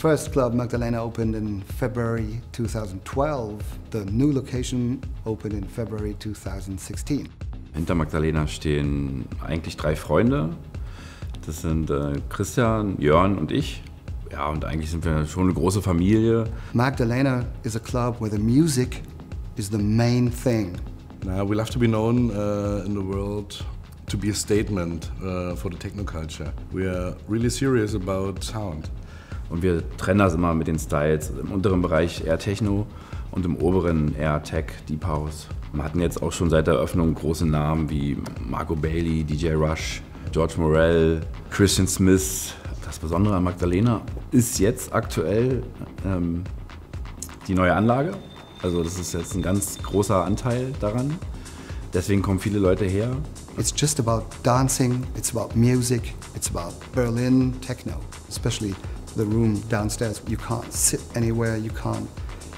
first club, Magdalena, opened in February 2012. The new location opened in February 2016. Hinter Magdalena stehen eigentlich drei Freunde. Das sind äh, Christian, Jörn und ich. Ja, und eigentlich sind wir schon eine große Familie. Magdalena is a club where the music is the main thing. Now, we love to be known uh, in the world to be a statement uh, for the techno culture. We are really serious about sound. Und wir trennen das immer mit den Styles. Im unteren Bereich eher Techno und im oberen eher Tech, Deep House. Wir hatten jetzt auch schon seit der Eröffnung große Namen wie Marco Bailey, DJ Rush, George Morell, Christian Smith. Das Besondere an Magdalena ist jetzt aktuell ähm, die neue Anlage. Also das ist jetzt ein ganz großer Anteil daran. Deswegen kommen viele Leute her. It's just about dancing, it's about music, it's about Berlin techno, especially the room downstairs. You can't sit anywhere, you can't,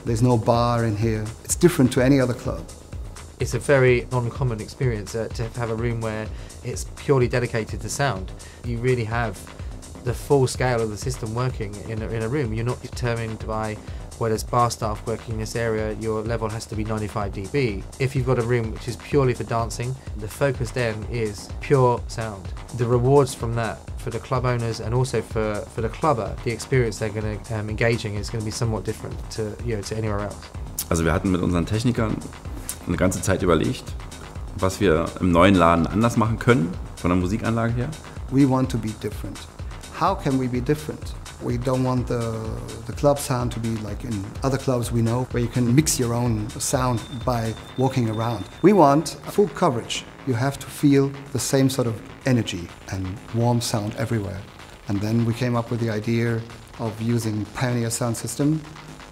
there's no bar in here. It's different to any other club. It's a very uncommon experience uh, to have a room where it's purely dedicated to sound. You really have the full scale of the system working in a, in a room. You're not determined by whereas bar staff working in this area, your level has to be 95 dB. If you've got a room which is purely for dancing, the focus then is pure sound. The rewards from that for the club owners and also for, for the clubber, the experience they're going to um, engaging is going to be somewhat different to, you know, to anywhere else. Also wir hatten mit unseren Technikern eine ganze Zeit überlegt, was wir im neuen Laden anders machen können, von der Musikanlage her. We want to be different. How can we be different? We don't want the, the club sound to be like in other clubs we know, where you can mix your own sound by walking around. We want full coverage. You have to feel the same sort of energy and warm sound everywhere. And then we came up with the idea of using Pioneer Sound System,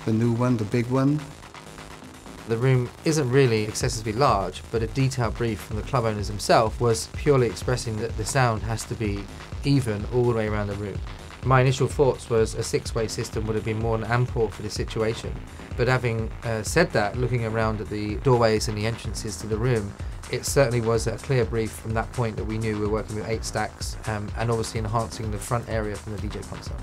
the new one, the big one, the room isn't really excessively large, but a detailed brief from the club owners themselves was purely expressing that the sound has to be even all the way around the room. My initial thoughts was a six-way system would have been more than ample for the situation, but having uh, said that, looking around at the doorways and the entrances to the room, it certainly was a clear brief from that point that we knew we were working with eight stacks um, and obviously enhancing the front area from the DJ console.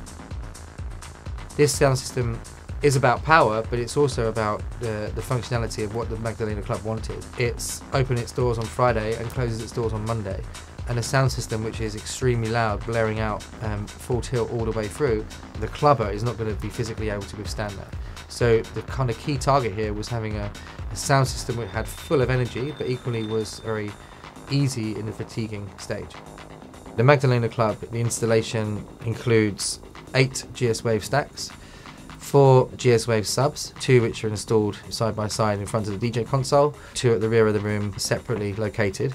This sound system is about power, but it's also about the, the functionality of what the Magdalena Club wanted. It's open its doors on Friday and closes its doors on Monday, and a sound system which is extremely loud, blaring out um, full tilt all the way through. The clubber is not going to be physically able to withstand that. So the kind of key target here was having a, a sound system which had full of energy, but equally was very easy in the fatiguing stage. The Magdalena Club, the installation includes eight GS Wave stacks, four GS Wave subs, two which are installed side by side in front of the DJ console, two at the rear of the room separately located,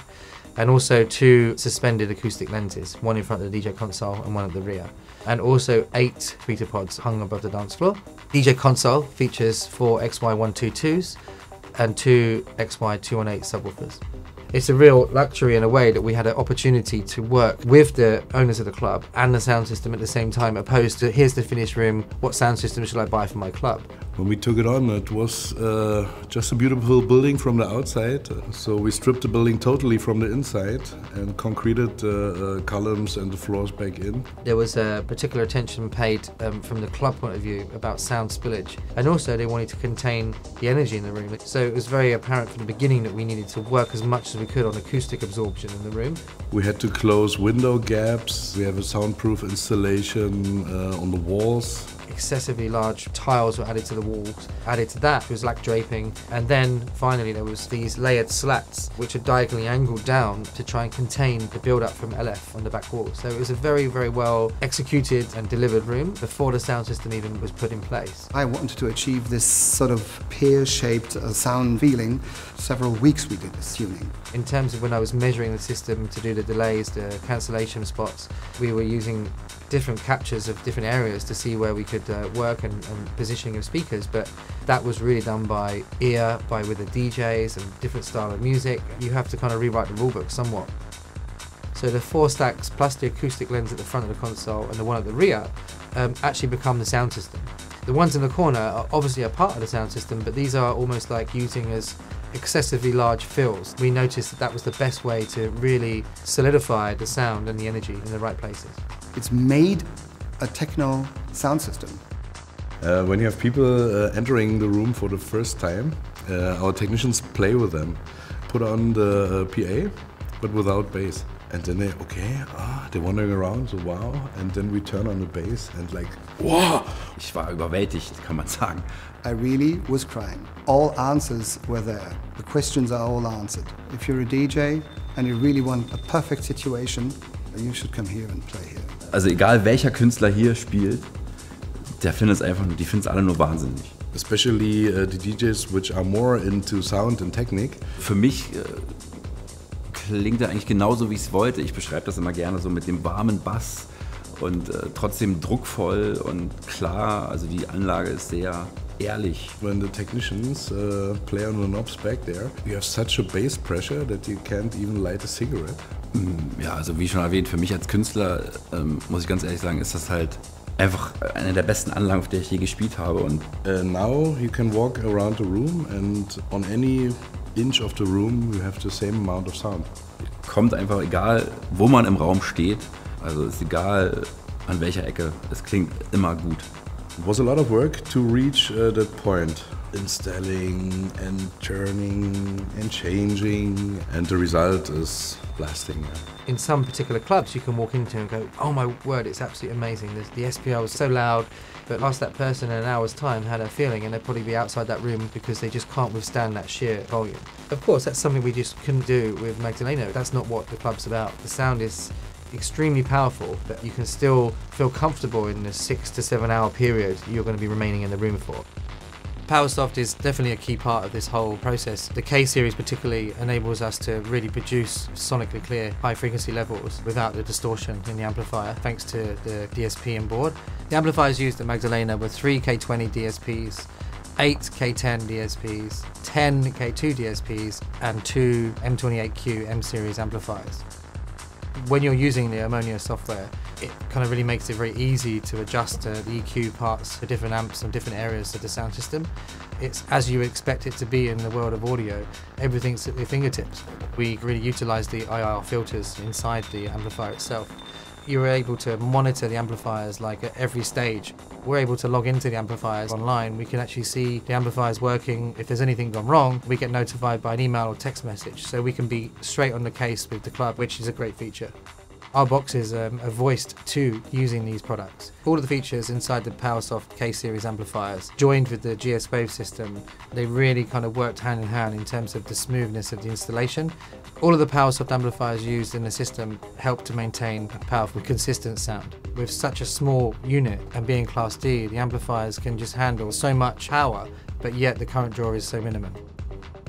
and also two suspended acoustic lenses, one in front of the DJ console and one at the rear. And also eight tweeter pods hung above the dance floor. DJ console features four XY122s and two XY218 subwoofers. It's a real luxury in a way that we had an opportunity to work with the owners of the club and the sound system at the same time, opposed to here's the finished room, what sound system should I buy for my club? When we took it on, it was uh, just a beautiful building from the outside. So we stripped the building totally from the inside and concreted uh, uh, columns and the floors back in. There was a particular attention paid um, from the club point of view about sound spillage, and also they wanted to contain the energy in the room. So it was very apparent from the beginning that we needed to work as much as we could on acoustic absorption in the room. We had to close window gaps. We have a soundproof installation uh, on the walls excessively large tiles were added to the walls. Added to that was lac draping, and then finally there was these layered slats which are diagonally angled down to try and contain the build-up from LF on the back wall. So it was a very, very well executed and delivered room before the sound system even was put in place. I wanted to achieve this sort of pear-shaped uh, sound feeling. Several weeks we did this tuning. In terms of when I was measuring the system to do the delays, the cancellation spots, we were using different captures of different areas to see where we could uh, work and, and, positioning of speakers but that was really done by ear by with the DJs and different style of music. You have to kind of rewrite the rulebook somewhat. So the four stacks plus the acoustic lens at the front of the console and the one at the rear um, actually become the sound system. The ones in the corner are obviously a part of the sound system but these are almost like using as excessively large fills. We noticed that that was the best way to really solidify the sound and the energy in the right places. It's made a techno sound system. Uh, when you have people uh, entering the room for the first time, uh, our technicians play with them, put on the uh, PA, but without bass. And then they, okay, ah, they're wandering around, so wow. And then we turn on the bass and like, wow. Ich war überwältigt, kann man sagen. I really was crying. All answers were there. The questions are all answered. If you're a DJ and you really want a perfect situation, you should come here and play here. Also egal welcher Künstler hier spielt, der findet es einfach, die finden es alle nur wahnsinnig. Especially uh, the DJs which are more into sound and technique. Für mich äh, klingt er eigentlich genauso, wie ich es wollte. Ich beschreibe das immer gerne so mit dem warmen Bass und äh, trotzdem druckvoll und klar. Also die Anlage ist sehr ehrlich. When the technicians uh, play on the knobs back there, you have such a bass pressure that you can't even light a cigarette. Ja, also wie schon erwähnt, für mich als Künstler, ähm, muss ich ganz ehrlich sagen, ist das halt einfach eine der besten Anlagen, auf der ich je gespielt habe. Und Uh, now you can walk around the room and on any inch of the room you have the same amount of sound. kommt einfach egal, wo man im Raum steht. Also ist egal, an welcher Ecke. Es klingt immer gut. It was a lot of work to reach uh, that point. Installing and turning and changing, and the result is blasting. in some particular clubs you can walk into and go, oh my word, it's absolutely amazing. The, the SPL was so loud, but ask that person in an hour's time how they're feeling, and they'd probably be outside that room because they just can't withstand that sheer volume. Of course, that's something we just couldn't do with Magdalena. That's not what the club's about. The sound is extremely powerful, but you can still feel comfortable in the six to seven hour period you're going to be remaining in the room for. PowerSoft is definitely a key part of this whole process. The K series particularly enables us to really produce sonically clear high frequency levels without the distortion in the amplifier thanks to the DSP on board. The amplifiers used at Magdalena were 3 K20 DSPs, 8 K10 DSPs, 10 K2 DSPs and 2 M28Q M series amplifiers when you're using the Armonia software, it kind of really makes it very easy to adjust uh, the EQ parts for different amps and different areas of the sound system. It's as you expect it to be in the world of audio. Everything's at your fingertips. We really utilize the IR filters inside the amplifier itself. You're able to monitor the amplifiers like at every stage. We're able to log into the amplifiers online. We can actually see the amplifiers working. If there's anything gone wrong, we get notified by an email or text message. So we can be straight on the case with the club, which is a great feature. Our boxes um, are voiced to using these products. All of the features inside the PowerSoft K series amplifiers, joined with the GS Wave system, they really kind of worked hand in hand in terms of the smoothness of the installation. All of the PowerSoft amplifiers used in the system help to maintain a powerful, consistent sound. With such a small unit and being Class D, the amplifiers can just handle so much power, but yet the current draw is so minimum.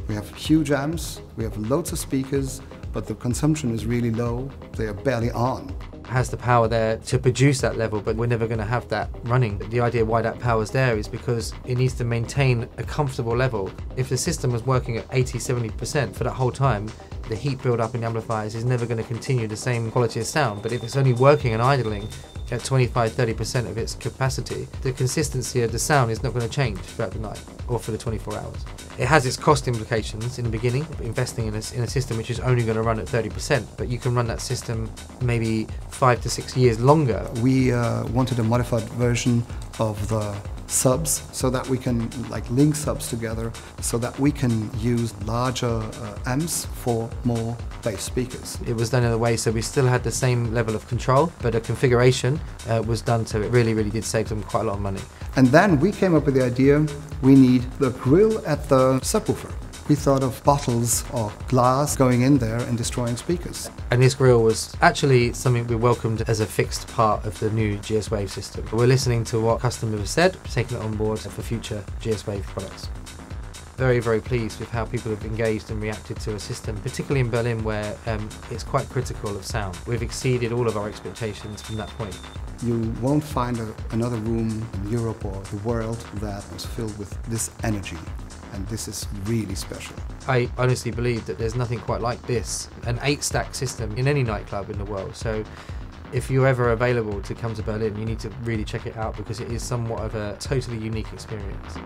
We have huge amps, we have loads of speakers, but the consumption is really low. They are barely on. has the power there to produce that level, but we're never going to have that running. The idea why that power is there is because it needs to maintain a comfortable level. If the system was working at 80 70% for that whole time, the heat build up in the amplifiers is never going to continue the same quality of sound. But if it's only working and idling at 25 30% of its capacity, the consistency of the sound is not going to change throughout the night or for the 24 hours. It has its cost implications in the beginning, investing in a, in a system which is only going to run at 30%, but you can run that system maybe five to six years longer. We uh, wanted a modified version of the subs so that we can like link subs together so that we can use larger uh, amps for more bass speakers. It was done in a way so we still had the same level of control, but a configuration uh, was done so it really, really did save them quite a lot of money. And then we came up with the idea we need the grill at the subwoofer. We thought of bottles or glass going in there and destroying speakers. And this grill was actually something we welcomed as a fixed part of the new GS Wave system. We're listening to what customers have said, taking it on board for future GS Wave products. Very, very pleased with how people have engaged and reacted to a system, particularly in Berlin where um, it's quite critical of sound. We've exceeded all of our expectations from that point. You won't find a, another room in Europe or the world that is filled with this energy. And this is really special. I honestly believe that there's nothing quite like this an eight stack system in any nightclub in the world. So if you're ever available to come to Berlin, you need to really check it out because it is somewhat of a totally unique experience.